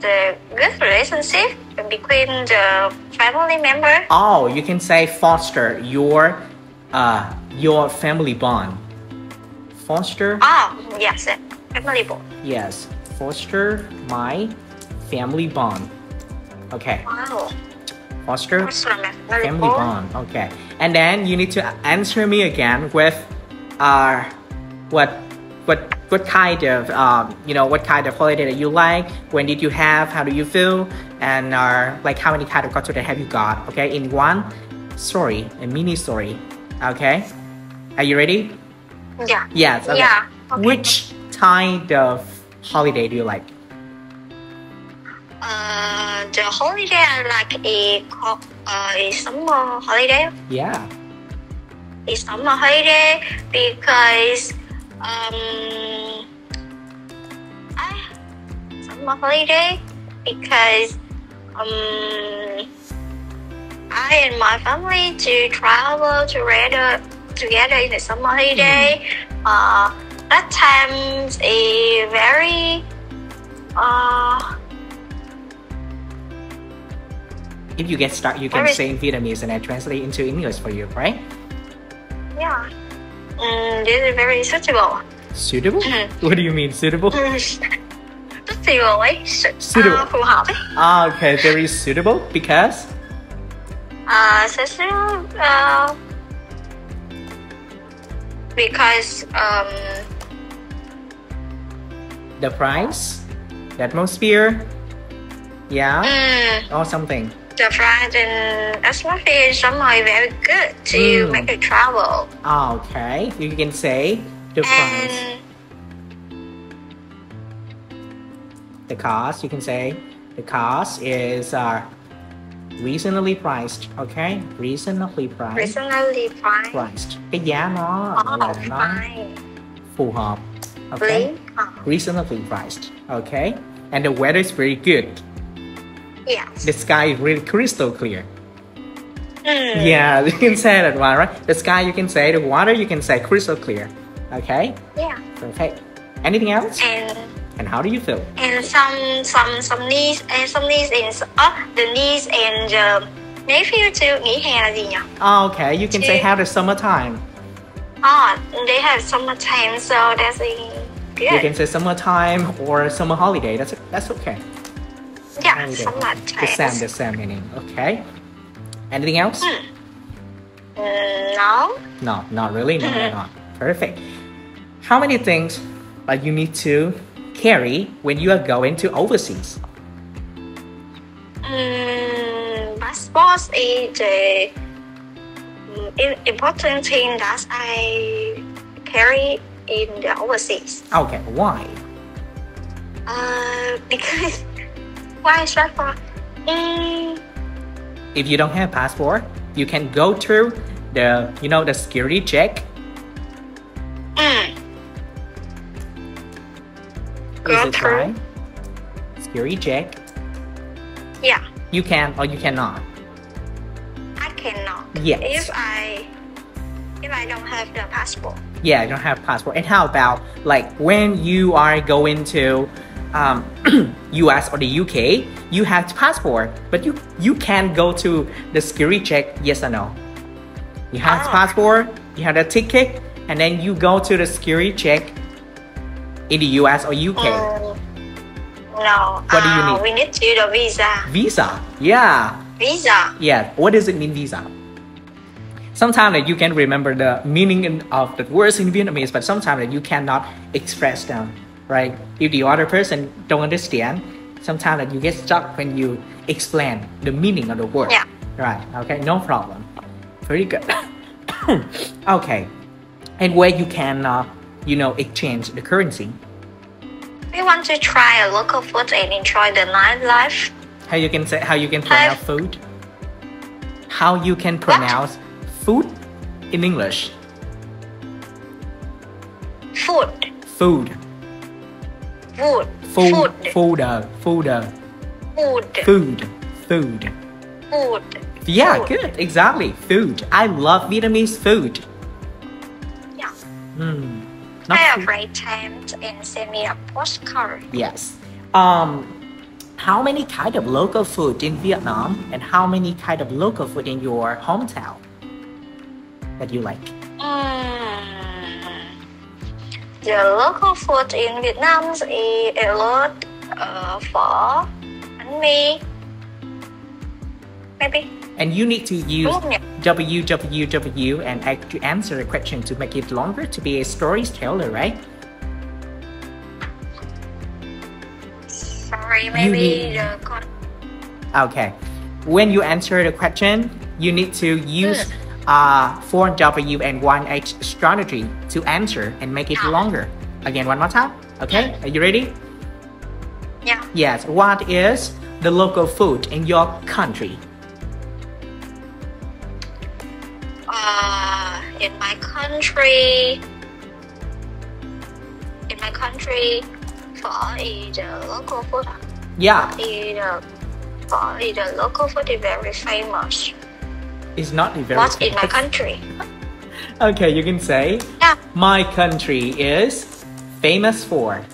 the good relationship between the family member. Oh, you can say foster your uh your family bond. Foster Oh, yes, family bond. yes, foster my family bond. Okay, Wow. foster the family, family bond. Okay, and then you need to answer me again with uh what what what kind of um, you know what kind of holiday that you like when did you have how do you feel and uh, like how many kind of culture that have you got okay in one story a mini story okay are you ready Yeah. yes okay. Yeah. Okay. which kind of holiday do you like Uh, the holiday I like is uh, is summer holiday. yeah It's summer holiday because um, I summer holiday because um, I and my family to travel together together in the summer holiday. Uh, that time is very uh. if you get stuck you can say in Vietnamese and I translate into English for you right Yeah. Mm, this is very suitable. suitable Mhm. what do you mean suitable suitable ấy. Suitable. phù hợp ấy. Ah, okay very suitable because Uh, suitable, uh, because um, the price, the atmosphere, yeah, mm, or something. the flight and atmosphere is somewhere very good to Mm. make a travel. Ah, okay, you can say the price, the cost. You can say the cost is uh, reasonably priced. Okay, reasonably priced. reasonably. Priced. Cái giá nó Oh, là nó phù hợp. Okay? Oh, reasonably priced. Okay, and the weather is very good. Yes. The sky is really crystal clear. Mm. Yeah, you can say that one, right? The sky, you can say the water, you can say crystal clear. Okay, Yeah. perfect. Anything else? And And how do you feel? and some some some needs and some needs is uh, the needs and the nephew to nghỉ hè là gì nhỉ? Oh, okay, you can say Okay. have the summertime. Oh, they have summertime, so that's good. You can say summertime or summer holiday. That's that's okay. Yeah, Holiday. summertime. The same, the same meaning. Okay. Anything else? Mm, no. No, not really. No, no, no. Perfect. How many things like you need to carry when you are going to overseas? Mm, passport is the im- important thing that I carry in the overseas. Okay, why? Uh, because why is that for? Mm, if you don't have passport, you can go through the you know the security check. mm, Go Is it through? right? Security check. yeah, You can or you cannot. I cannot. Yes. If I if I don't have the passport. Yeah, you don't have passport. And how about like when you are going to um, U.S. or the UK, you have passport, but you you can go to the security check. Yes or no? You have Ah. passport, you have the ticket, and then you go to the security check in the U.S. or UK. Mm, no. What do you uh, need? We need to do the visa. Visa. Yeah. Visa. Yeah, what does it mean visa? Sometimes that you can remember the meaning of the words in Vietnamese, but sometimes that you cannot express them, right? If the other person don't understand, sometimes you get stuck when you explain the meaning of the word. Yeah. Right. Okay. No problem. Very good. okay. And where you can, uh, you know, exchange the currency. We want to try a local food and enjoy the nightlife. How you can say how you can pronounce food? How you can pronounce food in English? Food. Food. Food. Food. Food. Fooder. Fooder. Food. Food. Food. Food. Yeah, Food. good. Exactly. Food. I love Vietnamese food. Yeah. Hmm. I have great time and send me a postcard. Yes. Um, how many kind of local food in Vietnam and how many kind of local food in your hometown that you like? Mm, the local food in Vietnam is a lot uh, bánh mì, maybe. And you need to use www and act to answer the question to make it longer to be a storyteller, right? Sorry, maybe need- the Okay. When you answer the question, you need to use uh, 4W and 1H strategy to answer and make it longer. Again, one more time. Okay, are you ready? yeah. Yes. What is the local food in your country? Uh, in my country, in my country, is the local food. ah. Yeah, Is the is the local food is very famous. It's not a very. What's in my country? Okay, you can say Yeah, my country is famous for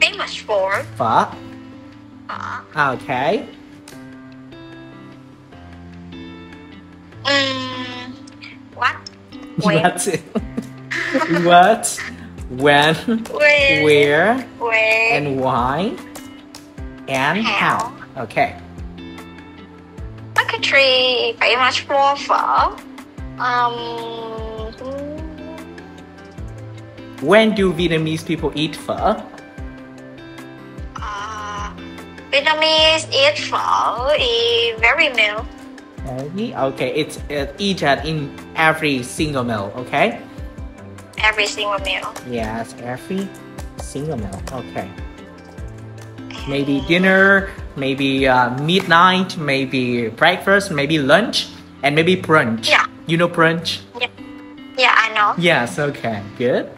famous for phở. phở. Okay. Mm, what? When? What? what? When? When? Where? When? And why? And how? How. Okay. My country famous for phở. Um, When do Vietnamese people eat phở? uh, Vietnamese eat phở is very meal. Okay, it's uh, eaten in every single meal. Okay. Every single meal. Yes, every single meal. Okay. Maybe dinner, maybe uh, midnight, maybe breakfast, maybe lunch, and maybe brunch. Yeah. You know brunch? Yeah, I know. Yes. Okay. Good.